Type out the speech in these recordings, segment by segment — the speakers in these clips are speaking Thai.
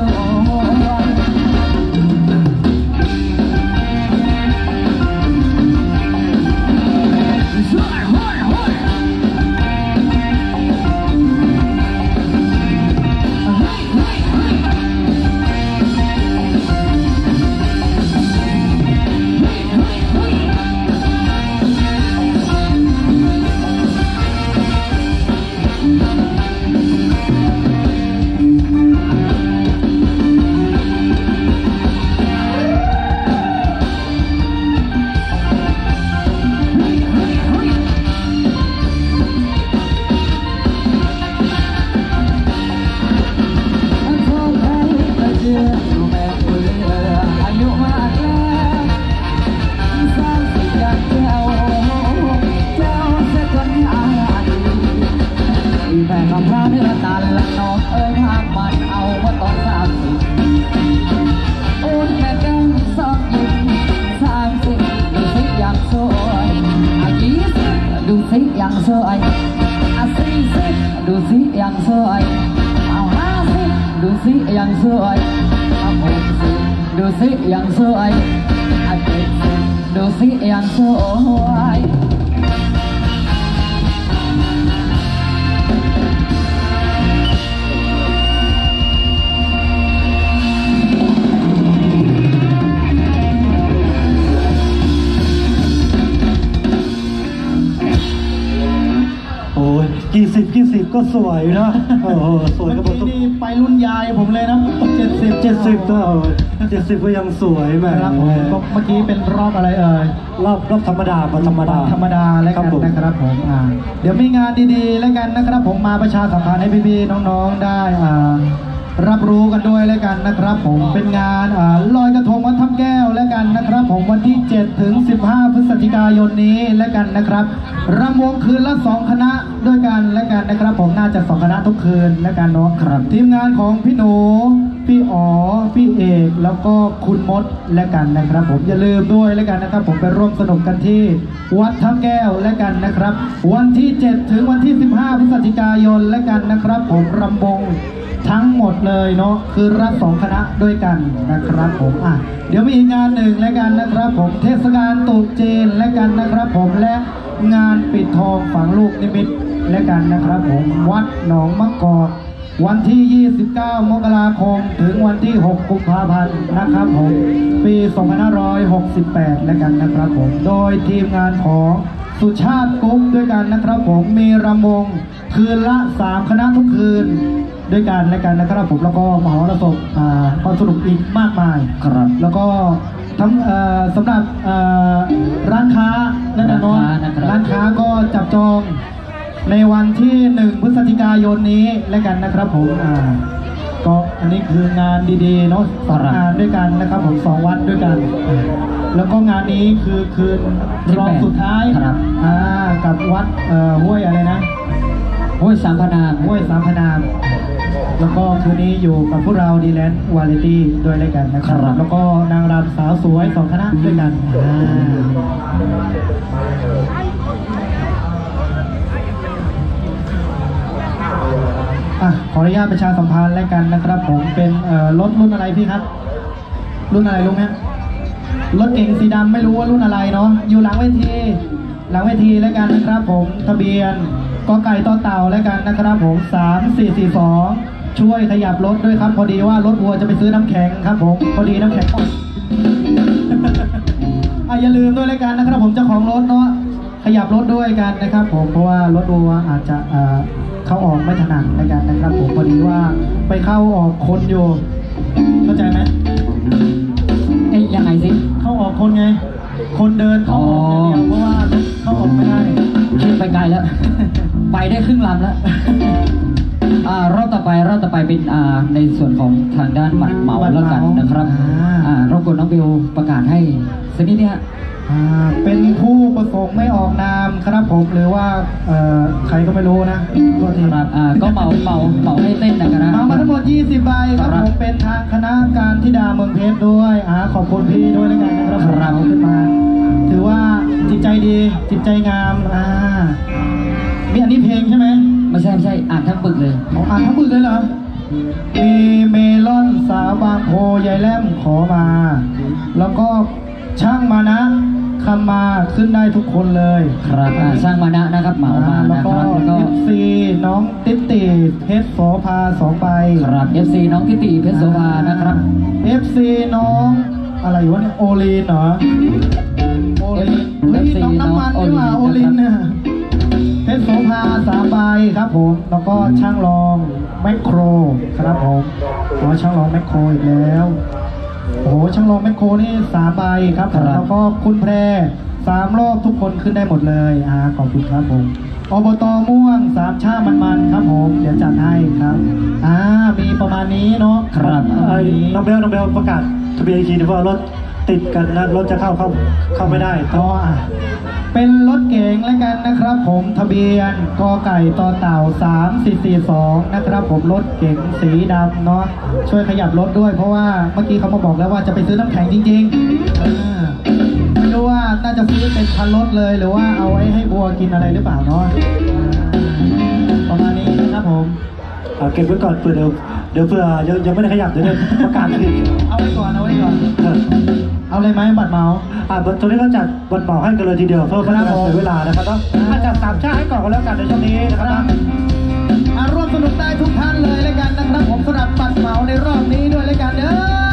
Oh. confianza กี่สิบกี่สิบก็สวยนะโอ้โหสวยเมื่ก็อบอกกี้นี่ไปรุ่นยายผมเลยนะเจ็ดสิบเจ็ดสิบก็เจ็ดสิบก็ยังสวยแหม่ครับผมก็เมื่อกี้เป็นรอบอะไรเอ่ย รอบรอบธรรมดาปธรรมดาธรรมดาแล้วครักับนผมนะครับผมอ่าเดี๋ยวมีงานดีๆ แล้วกันนะครับผมมาประชาสัมพันธ์ให้พี่ๆน้องๆได้อ่า รับรู้กันด้วยแล้วกันนะครับ ผมเป็นงานอ่าลอยกระทงวัดทับแก้วแล้วกันนะครับ ผมวันที่ 7 ถึง 15 พฤศจิกายนนี้แล้วกันนะครับรำวงคืนละสองคณะด้วยกันแล้วกันนะครับ ผมน่าจะสองคณะทุกคืนแล้วกันเนาะครับ ทีมงานของพี่หนูพี่อ๋อพี่เอกแล้วก็คุณมดและกันนะครับ ผมอย่าลืมด้วยแล้วกันนะครับ ผมไปร่วมสนุกกันที่วัดทับแก้วและกันนะครับ วันที่ 7 ถึงวันที่ 15 พฤศจิกายนและกันนะครับ ผมรำวง ทั้งหมดเลยเนาะคือรับสองคณะด้วยกันนะครับผมอะเดี๋ยวมีงานหนึ่งและกันนะครับผมเทศกาลตรุษจีนและกันนะครับผมและงานปิดทองฝังลูกนิมิตและกันนะครับผมวัดหนองมะกอกวันที่ 29 มกราคม ถึงวันที่ 6 กุมภาพันธ์ นะครับผม ปี 2568 แล้วกันนะครับผม โดยทีมงานของ สุชาติกรุ๊ปด้วยกันนะครับผมมีรำวงคืนละ 3 คณะทุกคืนด้วยกันแล้วกันนะครับผมแล้วก็มหรสพอ่าความสนุกอีกมากมายครับ แล้วก็ทั้งเอ่อสำหรับเอ่อร้านค้าและกันเนาะร้านค้านะครับร้านค้าก็จับจองในวันที่ 1 พฤศจิกายนนี้และกันนะครับผมอ่า ก็อันนี้คืองานดีๆเนาะสองงานด้วยกันนะครับผมสองวัดด้วยกัน แล้วก็งานนี้คือคืนรองสุดท้ายครับอ่ากับวัดเอ่อห้วยอะไรนะโอ้ยสามพนามห้วยสามพนามแล้วก็คืนนี้อยู่กับพวกเราดีแลนด์วาเลตี้ด้วยด้วยกันนะครับแล้วก็นางรำสาวสวยสองคณะด้วยกัน อะขออนุญาตประชาสัมพันธ์แล้วกันนะครับผมเป็นรถรุ่นอะไรพี่ครับ รุ่นอะไรรู้ไหมรถเก๋งสีดำไม่รู้ว่ารุ่นอะไรเนาะอยู่หลังเวที หลังเวทีแล้วกันนะครับผมทะเบียนกอไก่ต่อเต่าแล้วกันนะครับผมสามสี่สี่สองช่วยขยับรถด้วยครับ พอดีว่ารถวัวจะไปซื้อน้ำแข็งครับผมพอดีน้ำแข็งหมดอะอย่าลืมด้วยแล้วกันนะครับ ผมเจ้าของรถเนาะขยับรถด้วยกันนะครับ ผมเพราะว่ารถวัวอาจจะ เอ่อเข้าออกไม่ถนัดแล้วกันนะครับผมพอดีว่าไปเข้าออกคนอยู่เข้าใจไหมเอ้ยยังไงสิเข้าออกคนไง คนเดินเข้าออกอย่างเดียวเพราะว่ารถเข้าออกไม่ได้คิดไปไกลแล้ว ไปได้ครึ่งลำแล้ว อ่ารอบต่อไปรอบต่อไปเป็นอ่าในส่วนของทางด้านหมัดเหมาแล้วกันนะครับอ่ารบกวนน้องบิวประกาศให้สักนิดเนี่ย อ่าเป็นผู้ประสงค์ไม่ออกนามครับผมหรือว่าเอ่อใครก็ไม่รู้นะโทษทีครับอ่าก็เหมาเหมาเหมาให้เต้นนะครับ เอามาทั้งหมด 20 ใบครับผมเป็นทางคณะการธิดาเมืองเพชรด้วยอ่าขอบคุณพี่ด้วยแล้วกันนะครับผมเอาขึ้นมา ถือว่าจิตใจดีจิตใจงามอ่ามีอันนี้เพลงใช่ไหม ไม่ใช่ไม่ใช่อ่านทั้งปึกเลยของอ่านทั้งบึกเลยเหรอ มีเมลอนสาวบางโพยายแลมขอมา แล้วก็ช่างมานะคำมาขึ้นได้ทุกคนเลยครับอ่าสร้างมานะนะครับเหมามาแล้วนะคก็รับแล้วก็ เอฟซีน้องติ๊ตติเพชรโสภาสองใบครับ FC น้องทิติเพชรโสภานะครับ FC น้อง อะไรวะเนี่ยโอลีนเหรอโอลีนเฮ้ย FC น้องน้ำมันนี่หว่าน้องโอโอลีลีนนเนี่ย เพชรโสภาสามใบครับผม แล้วก็ช่างรองแมคโครครับผมอ๋อช่างรองแมคโครอีกแล้ว โอ้โหช่างรองแมคโครนี่สามใบครับผมครับแล้วก็คุณแพรสามรอบทุกคนขึ้นได้หมดเลยอ่าขอบคุณครับผมอบตม่วงสามช่ามันๆครับผม เดี๋ยวจัดให้ครับอ่ามีประมาณนี้เนาะครับประไอ้มาณนี้น้องเบลน้องเบลประกาศทะเบียนอีกทีนึงว่ารถติดกันนะรถจะเข้าเข้าเข้าไม่ได้ก็อะ เป็นรถเก๋งแล้วกันนะครับ ผมทะเบียนกอไก่ต่อเต่า 3442 นะครับ ผมรถเก๋งสีดำเนาะช่วยขยับรถด้วยเพราะว่าเมื่อกี้เขามาบอกแล้วว่าจะไปซื้อน้ำแข็งจริงๆอ่าไม่รู้ว่าน่าจะซื้อเป็นคันรถเลย หรือว่าเอาไว้ให้บัวกินอะไรหรือเปล่าเนาะประมาณนี้นะครับผมเอาเก็บไว้ก่อนเผื่อเดี๋ยวเดี๋ยวเผื่อยังยังไม่ได้ขยับเดี๋ยวจะประกาศผิดเอาไว้ก่อนเอาไว้ก่อน เออเอาเลยไหมบัตรเหมาอ่าตรงนี้ก็จัดวันเหมาให้กันเลยทีเดียวเพื่อไม่ให้เสียเวลานะครับเนาะอะจัดสามชาติให้ก่อนก็แล้วกันในช่วงนี้นะครับเนาะอะร่วมสนุกได้ทุกท่านเลยแล้วกันนะครับผมสำหรับบัตรเหมาในรอบนี้ด้วยแล้วกันเด้อ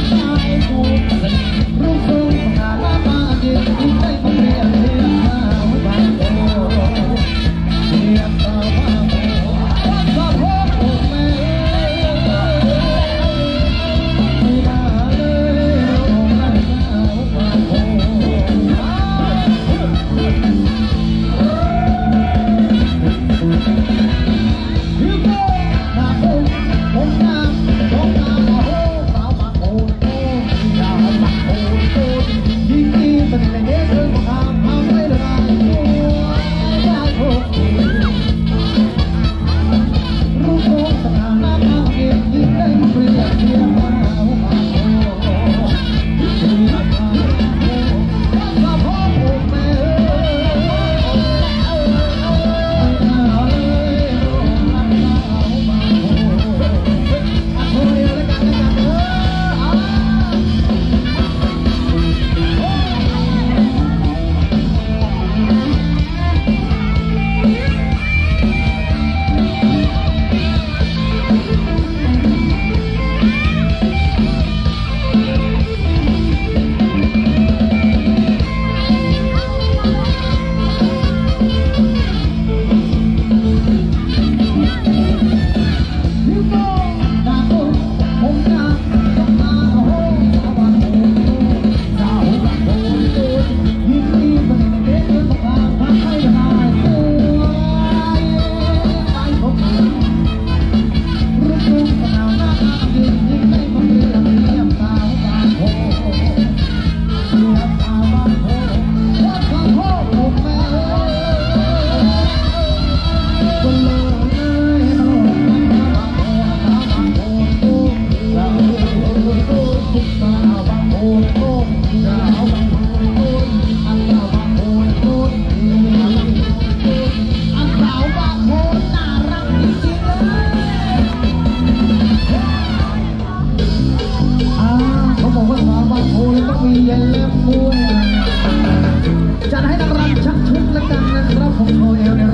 Thank you. 漂漂亮